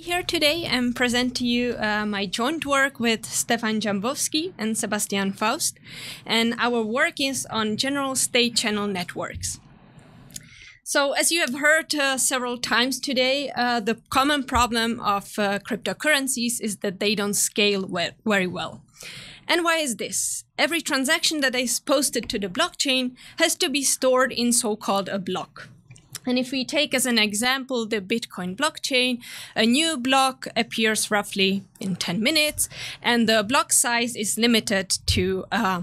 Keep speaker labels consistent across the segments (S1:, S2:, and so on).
S1: Here today and present to you uh, my joint work with Stefan Dziembowski and Sebastian Faust. And our work is on general state channel networks. So, as you have heard uh, several times today, uh, the common problem of uh, cryptocurrencies is that they don't scale very well. And why is this? Every transaction that is posted to the blockchain has to be stored in so called a block. And if we take as an example the Bitcoin blockchain, a new block appears roughly in 10 minutes, and the block size is limited to uh,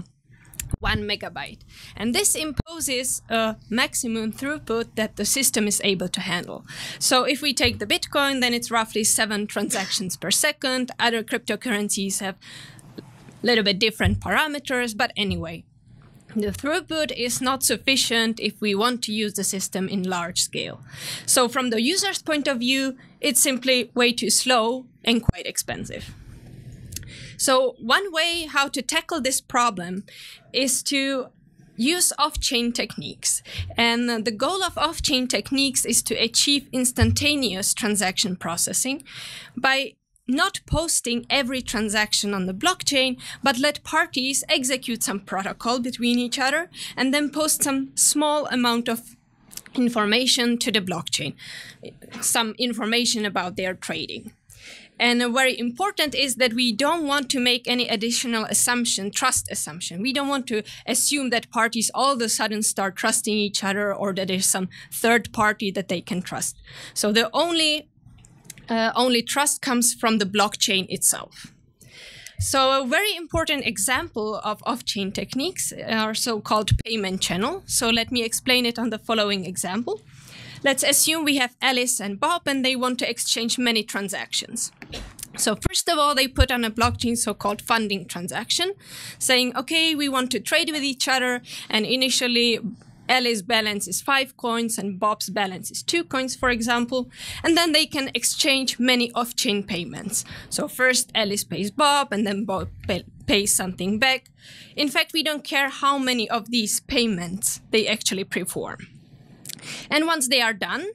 S1: one megabyte. And this imposes a maximum throughput that the system is able to handle. So if we take the Bitcoin, then it's roughly seven transactions per second. Other cryptocurrencies have a little bit different parameters, but anyway, the throughput is not sufficient if we want to use the system in large scale. So from the user's point of view, it's simply way too slow and quite expensive. So one way how to tackle this problem is to use off-chain techniques. And the goal of off-chain techniques is to achieve instantaneous transaction processing by not posting every transaction on the blockchain, but let parties execute some protocol between each other and then post some small amount of information to the blockchain, some information about their trading. And very important is that we don't want to make any additional assumption, trust assumption. We don't want to assume that parties all of a sudden start trusting each other or that there's some third party that they can trust. So the only uh, only trust comes from the blockchain itself. So a very important example of off-chain techniques are so-called payment channel. So let me explain it on the following example. Let's assume we have Alice and Bob and they want to exchange many transactions. So first of all, they put on a blockchain so-called funding transaction, saying, okay, we want to trade with each other. And initially, Alice's balance is five coins and Bob's balance is two coins, for example. And then they can exchange many off chain payments. So first Alice pays Bob and then Bob pay- pays something back. In fact, we don't care how many of these payments they actually perform. And once they are done,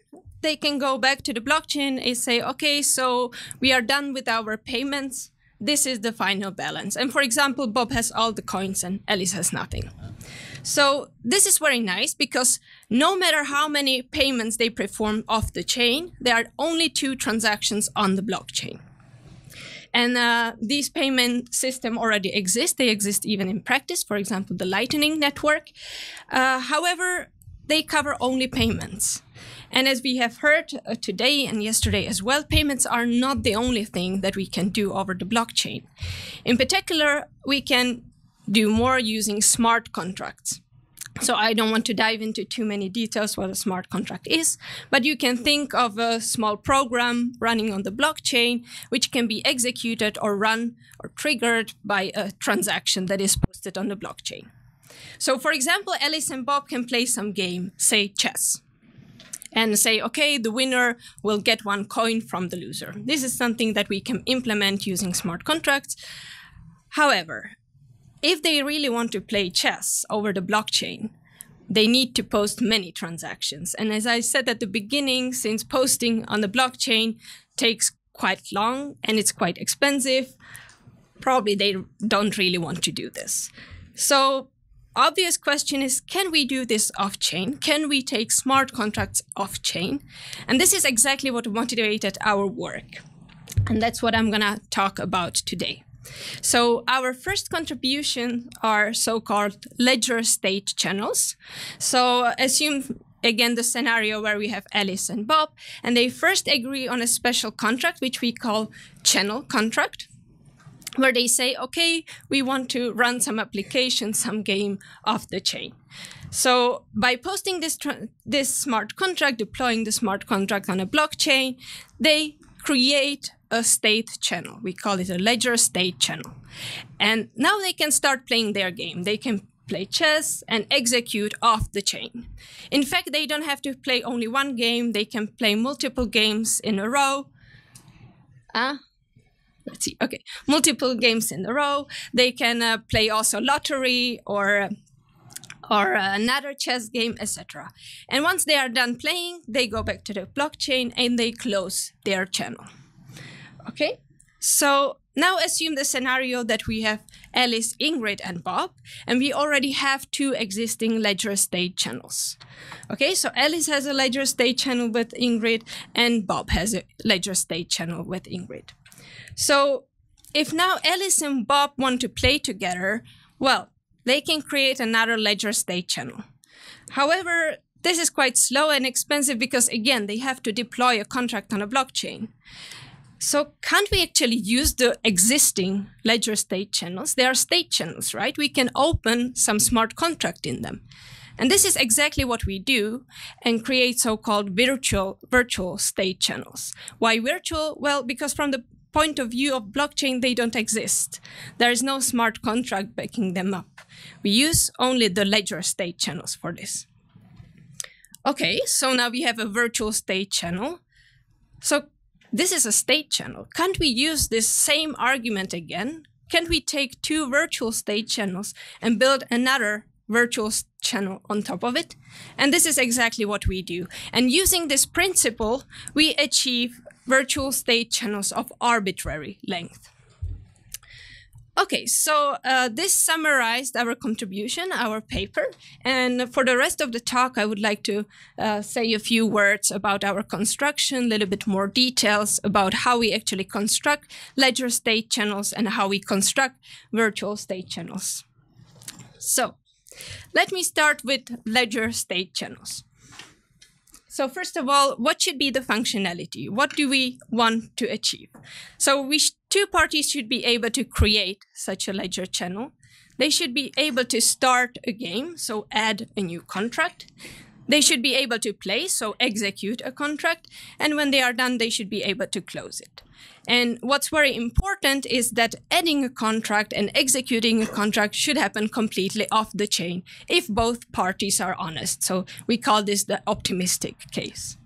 S1: they can go back to the blockchain and say, okay, so we are done with our payments. This is the final balance. And for example, Bob has all the coins and Alice has nothing. So this is very nice because no matter how many payments they perform off the chain, there are only two transactions on the blockchain. And uh, these payment system already exist. They exist even in practice. For example, the Lightning Network. Uh, however, they cover only payments. And as we have heard uh, today and yesterday as well, payments are not the only thing that we can do over the blockchain. In particular, we can do more using smart contracts. So I don't want to dive into too many details what a smart contract is, but you can think of a small program running on the blockchain which can be executed or run or triggered by a transaction that is posted on the blockchain. So for example, Alice and Bob can play some game, say chess and say, okay, the winner will get one coin from the loser. This is something that we can implement using smart contracts. However, if they really want to play chess over the blockchain, they need to post many transactions. And as I said at the beginning, since posting on the blockchain takes quite long and it's quite expensive, probably they don't really want to do this. So obvious question is can we do this off chain? Can we take smart contracts off chain? And this is exactly what motivated our work. And that's what I'm going to talk about today. So our first contribution are so-called ledger state channels. So assume again the scenario where we have Alice and Bob, and they first agree on a special contract, which we call channel contract, where they say, okay, we want to run some application, some game off the chain. So by posting this this smart contract, deploying the smart contract on a blockchain, they create a state channel. We call it a ledger state channel. And now they can start playing their game. They can play chess and execute off the chain. In fact, they don't have to play only one game, they can play multiple games in a row. Uh, let's see, okay, multiple games in a row. They can uh, play also lottery or or another chess game, etc. And once they are done playing, they go back to the blockchain and they close their channel. Okay, so now assume the scenario that we have Alice, Ingrid, and Bob, and we already have two existing ledger state channels. Okay, so Alice has a ledger state channel with Ingrid, and Bob has a ledger state channel with Ingrid. So if now Alice and Bob want to play together, well, they can create another ledger state channel. However, this is quite slow and expensive because, again, they have to deploy a contract on a blockchain. So can't we actually use the existing ledger state channels? They are state channels, right? We can open some smart contract in them. And this is exactly what we do and create so-called virtual virtual state channels. Why virtual? Well, because from the point of view of blockchain, they don't exist. There is no smart contract backing them up. We use only the ledger state channels for this. Okay, so now we have a virtual state channel. So this is a state channel. Can't we use this same argument again? Can't we take two virtual state channels and build another virtual channel on top of it? And this is exactly what we do. And using this principle, we achieve virtual state channels of arbitrary length. Okay, so uh, this summarized our contribution, our paper. And for the rest of the talk, I would like to uh, say a few words about our construction, a little bit more details about how we actually construct ledger state channels and how we construct virtual state channels. So let me start with ledger state channels. So first of all, what should be the functionality? What do we want to achieve? So we two parties should be able to create such a ledger channel. They should be able to start a game, so add a new contract. They should be able to play, so execute a contract. And when they are done, they should be able to close it. And what's very important is that adding a contract and executing a contract should happen completely off the chain if both parties are honest. So we call this the optimistic case.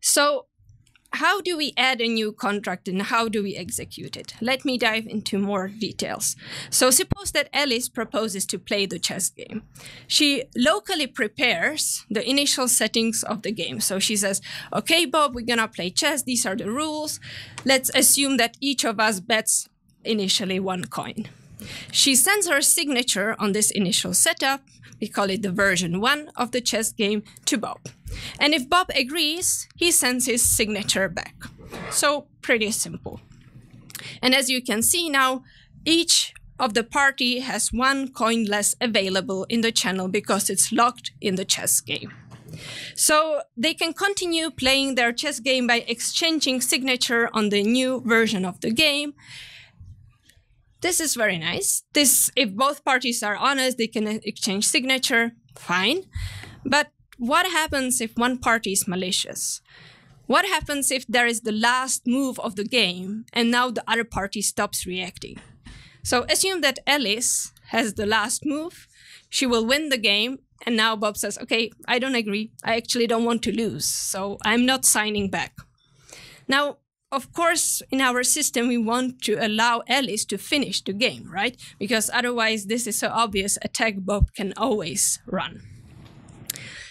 S1: So how do we add a new contract and how do we execute it? Let me dive into more details. So suppose that Alice proposes to play the chess game. She locally prepares the initial settings of the game. So she says, okay, Bob, we're gonna play chess. These are the rules. Let's assume that each of us bets initially one coin. She sends her signature on this initial setup we call it the version one of the chess game, to Bob. And if Bob agrees, he sends his signature back. So pretty simple. And as you can see now, each of the party has one coin less available in the channel because it's locked in the chess game. So they can continue playing their chess game by exchanging signature on the new version of the game this is very nice. This, if both parties are honest, they can exchange signature, fine. But what happens if one party is malicious? What happens if there is the last move of the game and now the other party stops reacting? So assume that Alice has the last move, she will win the game, and now Bob says, okay, I don't agree. I actually don't want to lose, so I'm not signing back. Now, of course, in our system, we want to allow Alice to finish the game, right? Because otherwise, this is so obvious, attack Bob can always run.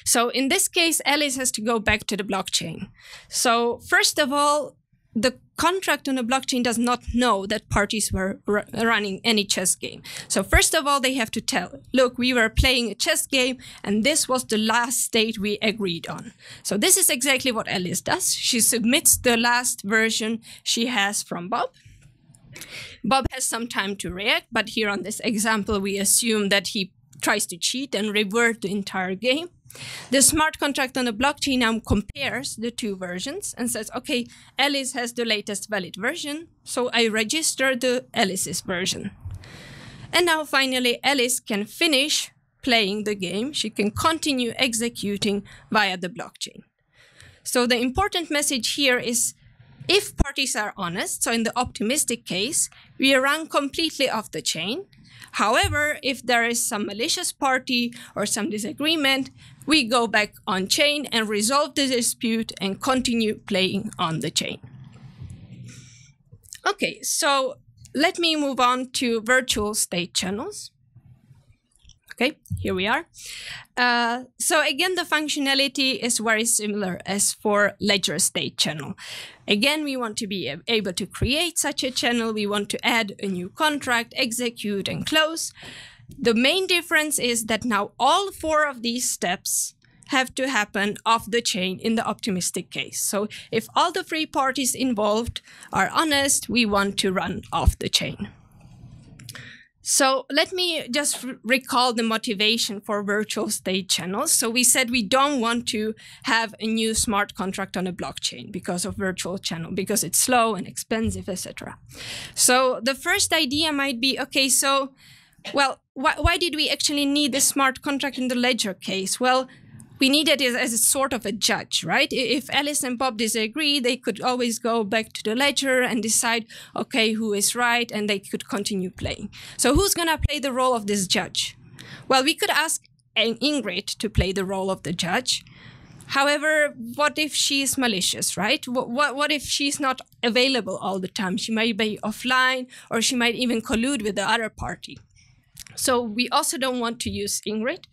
S1: So in this case, Alice has to go back to the blockchain. So first of all, the contract on the blockchain does not know that parties were running any chess game. So first of all, they have to tell, look, we were playing a chess game and this was the last state we agreed on. So this is exactly what Alice does. She submits the last version she has from Bob. Bob has some time to react, but here on this example, we assume that he tries to cheat and revert the entire game. The smart contract on the blockchain now compares the two versions and says, okay, Alice has the latest valid version, so I register the Alice's version. And now finally, Alice can finish playing the game. She can continue executing via the blockchain. So the important message here is if parties are honest, so in the optimistic case, we run completely off the chain. However, if there is some malicious party or some disagreement, we go back on chain and resolve the dispute and continue playing on the chain. Okay, so let me move on to virtual state channels. Okay, here we are. Uh, so again, the functionality is very similar as for ledger state channel. Again, we want to be able to create such a channel. We want to add a new contract, execute and close. The main difference is that now all four of these steps have to happen off the chain in the optimistic case. So if all the three parties involved are honest, we want to run off the chain. So let me just recall the motivation for virtual state channels. So we said we don't want to have a new smart contract on a blockchain because of virtual channel, because it's slow and expensive, etc. So the first idea might be, okay, so, well, why, why did we actually need a smart contract in the ledger case? Well, we needed it as a sort of a judge, right? If Alice and Bob disagree, they could always go back to the ledger and decide, okay, who is right, and they could continue playing. So who's going to play the role of this judge? Well, we could ask Ingrid to play the role of the judge. However, what if she is malicious, right? What, what, what if she's not available all the time? She might be offline or she might even collude with the other party. So we also don't want to use Ingrid.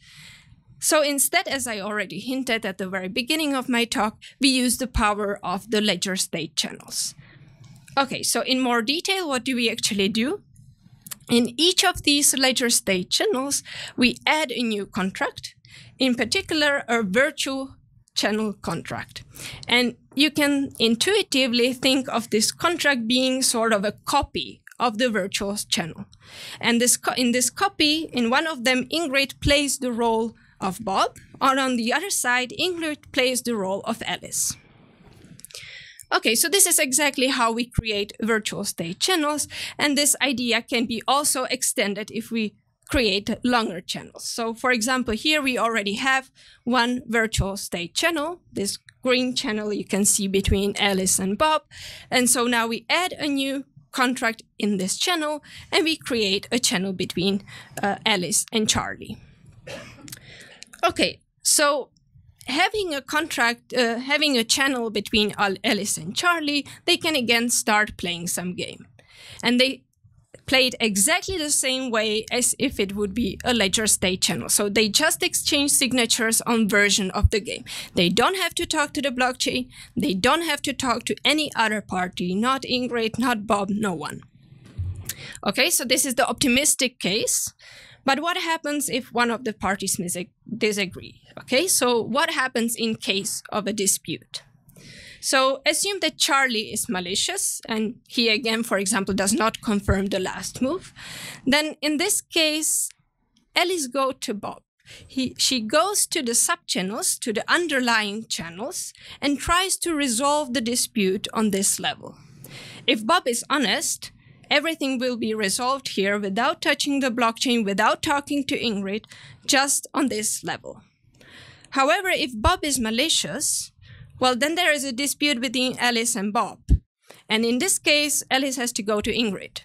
S1: So instead, as I already hinted at the very beginning of my talk, we use the power of the ledger state channels. Okay, so in more detail, what do we actually do? In each of these ledger state channels, we add a new contract, in particular, a virtual channel contract. And you can intuitively think of this contract being sort of a copy of the virtual channel. And this in this copy, in one of them, Ingrid plays the role of Bob, or on the other side, Ingrid plays the role of Alice. Okay, so this is exactly how we create virtual state channels, and this idea can be also extended if we create longer channels. So for example, here we already have one virtual state channel, this green channel you can see between Alice and Bob. And so now we add a new contract in this channel and we create a channel between uh, Alice and Charlie. Okay, so having a contract, uh, having a channel between Alice and Charlie, they can again start playing some game. And they played exactly the same way as if it would be a ledger state channel. So they just exchange signatures on version of the game. They don't have to talk to the blockchain. They don't have to talk to any other party, not Ingrid, not Bob, no one. Okay, so this is the optimistic case. But what happens if one of the parties disagree? Okay, so what happens in case of a dispute? So assume that Charlie is malicious and he again, for example, does not confirm the last move. Then in this case, Alice go to Bob. He, she goes to the subchannels, to the underlying channels, and tries to resolve the dispute on this level. If Bob is honest, everything will be resolved here without touching the blockchain, without talking to Ingrid, just on this level. However, if Bob is malicious, well, then there is a dispute between Alice and Bob. And in this case, Alice has to go to Ingrid.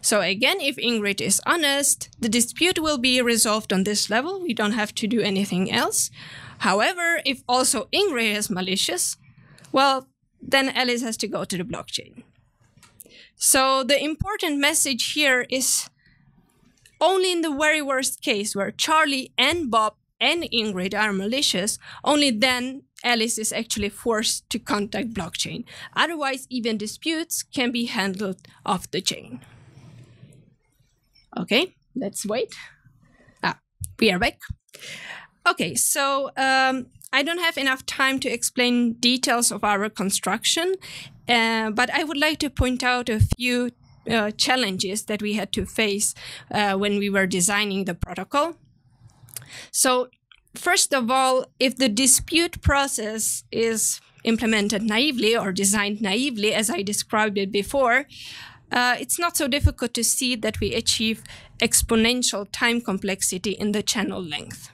S1: So again, if Ingrid is honest, the dispute will be resolved on this level. We don't have to do anything else. However, if also Ingrid is malicious, well, then Alice has to go to the blockchain. So the important message here is only in the very worst case where Charlie and Bob and Ingrid are malicious, only then Alice is actually forced to contact blockchain. Otherwise, even disputes can be handled off the chain. Okay, let's wait. Ah, we are back. Okay, so um, I don't have enough time to explain details of our construction, uh, but I would like to point out a few uh, challenges that we had to face uh, when we were designing the protocol. So, first of all, if the dispute process is implemented naively or designed naively, as I described it before, uh, it's not so difficult to see that we achieve exponential time complexity in the channel length.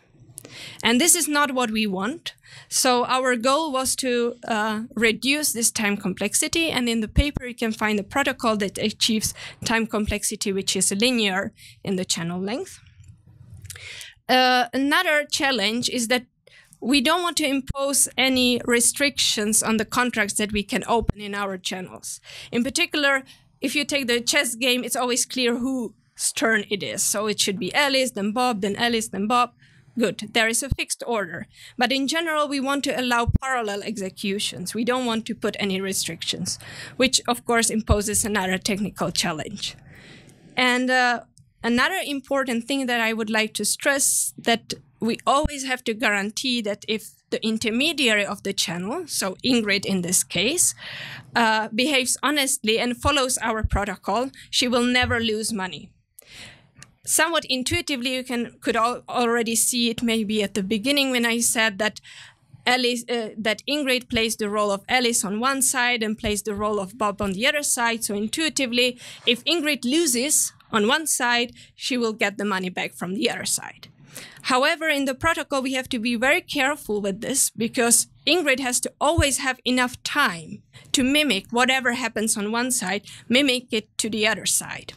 S1: And this is not what we want. So our goal was to uh, reduce this time complexity. And in the paper, you can find a protocol that achieves time complexity, which is linear in the channel length. Uh, another challenge is that we don't want to impose any restrictions on the contracts that we can open in our channels. In particular, if you take the chess game, it's always clear who turn it is. So it should be Alice, then Bob, then Alice, then Bob. Good. There is a fixed order. But in general, we want to allow parallel executions. We don't want to put any restrictions, which of course imposes another technical challenge. And uh, another important thing that I would like to stress that we always have to guarantee that if the intermediary of the channel, so Ingrid in this case, uh, behaves honestly and follows our protocol, she will never lose money somewhat intuitively, you can could al already see it maybe at the beginning when I said that Alice, uh, that Ingrid plays the role of Alice on one side and plays the role of Bob on the other side. So intuitively, if Ingrid loses on one side, she will get the money back from the other side. However, in the protocol, we have to be very careful with this because Ingrid has to always have enough time to mimic whatever happens on one side, mimic it to the other side.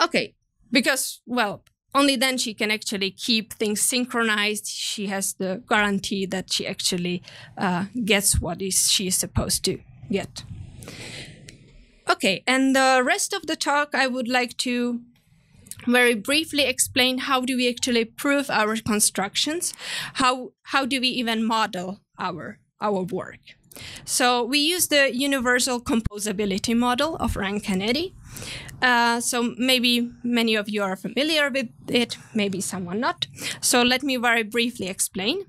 S1: Okay, because well only then she can actually keep things synchronized. She has the guarantee that she actually uh, gets what is she is supposed to get. Okay and the rest of the talk i would like to very briefly explain how do we actually prove our constructions? How how do we even model our our work? So we use the universal composability model of Ran Canetti. Uh, so maybe many of you are familiar with it, maybe someone not. So let me very briefly explain.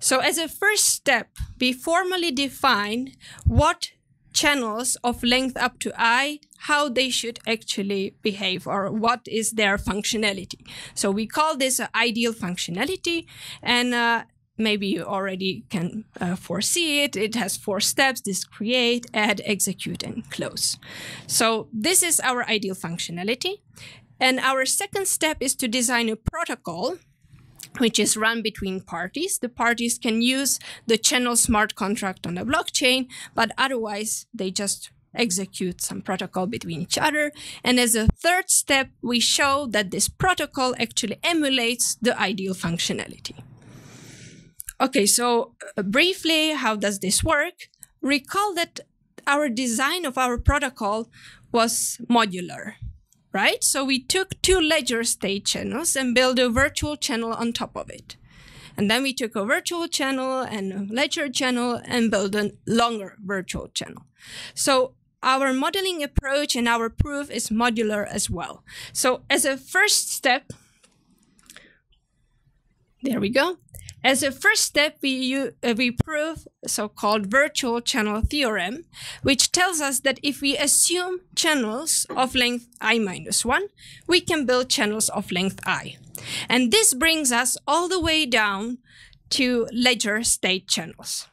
S1: So as a first step, we formally define what channels of length up to i, how they should actually behave or what is their functionality. So we call this ideal functionality and uh, maybe you already can uh, foresee it. It has four steps, this create, add, execute, and close. So this is our ideal functionality. And our second step is to design a protocol which is run between parties. The parties can use the channel smart contract on the blockchain, but otherwise they just execute some protocol between each other. And as a third step, we show that this protocol actually emulates the ideal functionality. Okay, so uh, briefly, how does this work? Recall that our design of our protocol was modular, right? So we took two ledger state channels and built a virtual channel on top of it. And then we took a virtual channel and a ledger channel and built a longer virtual channel. So our modeling approach and our proof is modular as well. So as a first step, there we go. As a first step, we, uh, we prove so-called virtual channel theorem, which tells us that if we assume channels of length i minus 1, we can build channels of length i. And this brings us all the way down to ledger state channels.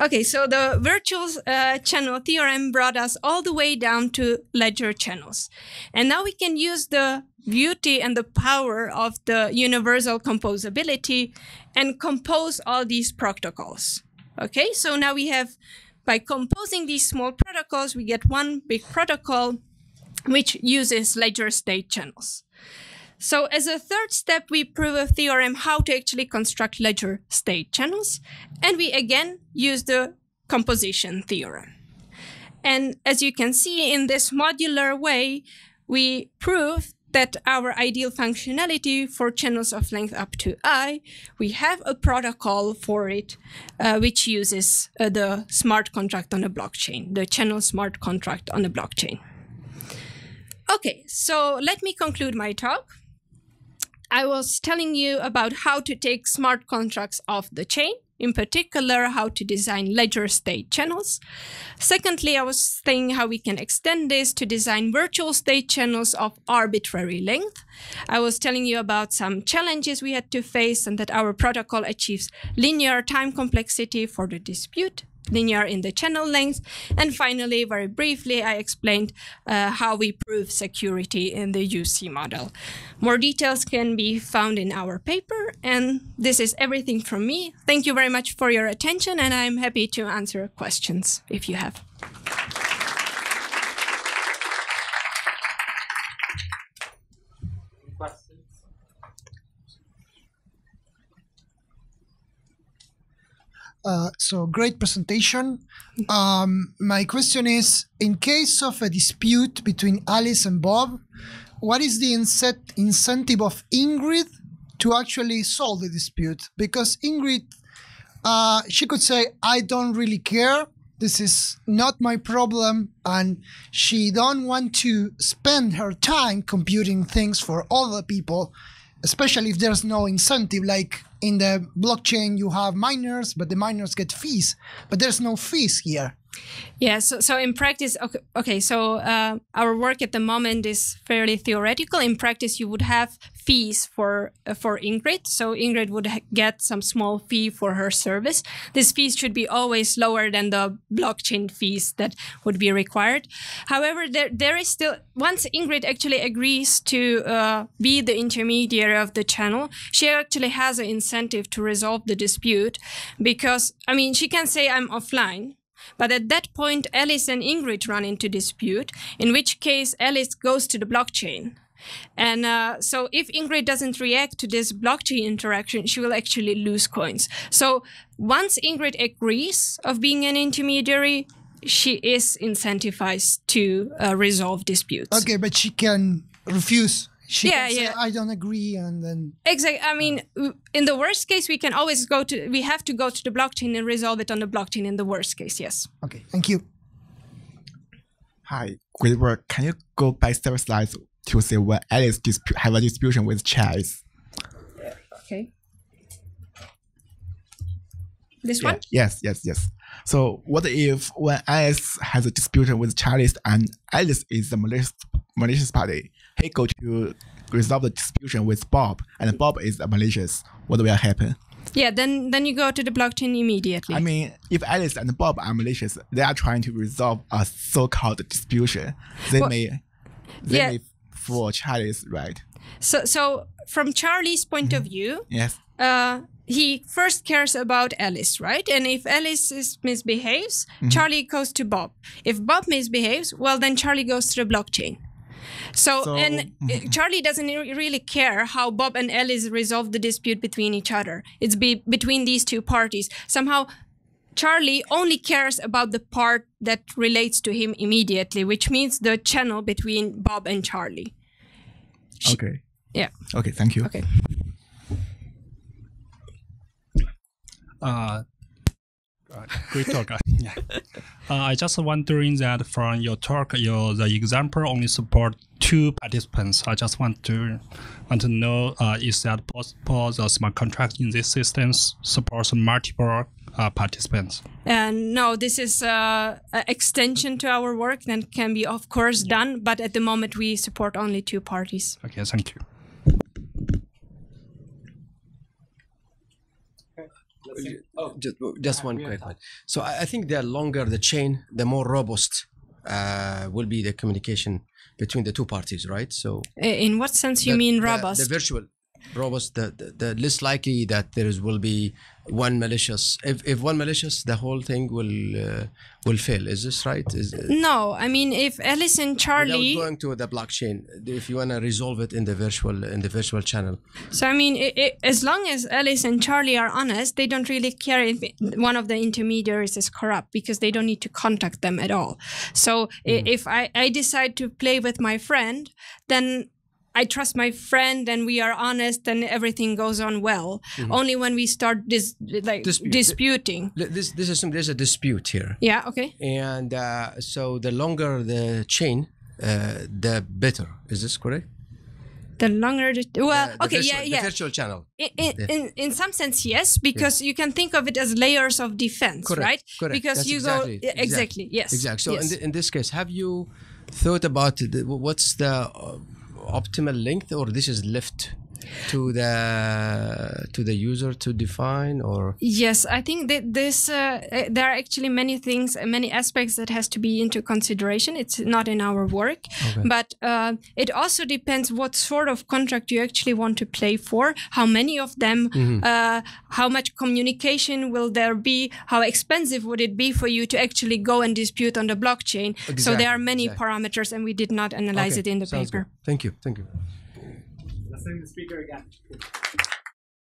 S1: Okay, so the virtual uh, channel theorem brought us all the way down to ledger channels. And now we can use the beauty and the power of the universal composability and compose all these protocols. Okay, so now we have, by composing these small protocols, we get one big protocol which uses ledger state channels. So as a third step, we prove a theorem how to actually construct ledger state channels. And we again use the composition theorem. And as you can see in this modular way, we prove that our ideal functionality for channels of length up to i, we have a protocol for it, uh, which uses uh, the smart contract on a blockchain, the channel smart contract on a blockchain. Okay, so let me conclude my talk. I was telling you about how to take smart contracts off the chain in particular, how to design ledger state channels. Secondly, I was saying how we can extend this to design virtual state channels of arbitrary length. I was telling you about some challenges we had to face and that our protocol achieves linear time complexity for the dispute linear in the channel length. And finally, very briefly, I explained uh, how we prove security in the UC model. More details can be found in our paper. And this is everything from me. Thank you very much for your attention, and I'm happy to answer questions if you have.
S2: Uh, so great presentation. Um, my question is, in case of a dispute between Alice and Bob, what is the incent- incentive of Ingrid to actually solve the dispute? Because Ingrid, uh, she could say, "I don't really care. This is not my problem," and she don't want to spend her time computing things for other people, especially if there's no incentive. Like in the blockchain, you have miners, but the miners get fees, but there's no fees here.
S1: Yeah, so, so in practice, okay, okay so uh, our work at the moment is fairly theoretical. In practice, you would have fees for uh, for Ingrid. So Ingrid would get some small fee for her service. This fees should be always lower than the blockchain fees that would be required. However, there there is still once Ingrid actually agrees to uh, be the intermediary of the channel, she actually has an incentive to resolve the dispute because I mean she can say I'm offline but at that point, Alice and Ingrid run into dispute, in which case Alice goes to the blockchain. And uh, so if Ingrid doesn't react to this blockchain interaction, she will actually lose coins. So once Ingrid agrees of being an intermediary, she is incentivized to uh, resolve disputes.
S2: Okay, but she can refuse. She
S1: Yeah,
S2: can say,
S1: yeah.
S2: I don't agree, and then
S1: Exactly. I mean, w- in the worst case, we can always go to, we have to go to the blockchain and resolve it on the blockchain in the worst case, yes.
S2: okay, thank you.
S3: Hi, great work. Can you go back several slides to say when Alice dispu- have a distribution with Chaz?
S1: Okay. This
S3: Yeah.
S1: one?
S3: Yes, yes, yes. So what if when Alice has a dispute with Charles and Alice is the malicious, malicious party, he go to resolve the dispute with Bob and Bob is malicious. What will happen?
S1: Yeah, then then you go to the blockchain immediately.
S3: I mean, if Alice and Bob are malicious, they are trying to resolve a so-called dispute. They
S1: Well,
S3: may, they
S1: yeah.
S3: may fool Charles, right?
S1: so so from Charlie's point of view,
S3: Yes.
S1: uh, he first cares about Alice, right? And if Alice is, misbehaves, Charlie goes to Bob. If Bob misbehaves, well, then Charlie goes to the blockchain. So,
S3: So-
S1: and uh, Charlie doesn't really care how Bob and Alice resolve the dispute between each other. It's be- between these two parties. Somehow, Charlie only cares about the part that relates to him immediately, which means the channel between Bob and Charlie.
S3: Okay.
S1: Yeah.
S3: Okay. Thank you.
S1: Okay.
S4: Uh, uh, great talk. Yeah. Uh, I just wondering that from your talk, your the example only support two participants. I just want to want to know uh, is that possible the smart contract in this system supports multiple uh, participants?
S1: And no, this is uh, an extension to our work that can be, of course, done. But at the moment, we support only two parties.
S4: Okay, thank you.
S5: Oh, just, just one quick one. So I, I think the longer the chain, the more robust uh, will be the communication between the two parties, right? So
S1: In what sense you
S5: the-
S1: mean
S5: the-
S1: robust?
S5: The, virtual robust, the, the, the less likely that there is will be one malicious. If, if one malicious, the whole thing will uh, will fail. Is this right? Is
S1: no, I mean if Alice and Charlie.
S5: going to the blockchain, if you want to resolve it in the virtual in the virtual channel,
S1: So I mean, i i as long as Alice and Charlie are honest, they don't really care if one of the intermediaries is corrupt because they don't need to contact them at all. So i if I, I decide to play with my friend, then I trust my friend and we are honest and everything goes on well. Only when we start dis- like
S5: Dispute.
S1: disputing.
S5: This this is some, there's a dispute here.
S1: Yeah. Okay.
S5: and uh, so the longer the chain uh, the better is this correct
S1: The longer the well,
S5: The- the
S1: okay,
S5: virtual,
S1: yeah, yeah.
S5: virtual channel
S1: In, in, in, in some sense, yes, because you can think of it as layers of defense,
S5: correct
S1: right?
S5: correct
S1: Because
S5: That's
S1: you
S5: exactly,
S1: go exactly, yes,
S5: exactly so
S1: yes.
S5: in, th- in this case have you thought about the, what's the uh, optimal length or this is left to the to the user to define or
S1: Yes, I think that this uh, uh, there are actually many things, many aspects that has to be into consideration. It's not in our work, but uh, it also depends what sort of contract you actually want to play for. How many of them? Uh, how much communication will there be? How expensive would it be for you to actually go and dispute on the blockchain? so there are many
S5: exactly.
S1: parameters, and we did not analyze
S5: Okay,
S1: it in the
S5: sounds
S1: paper.
S5: good. thank you thank you
S6: Let's thank the speaker again.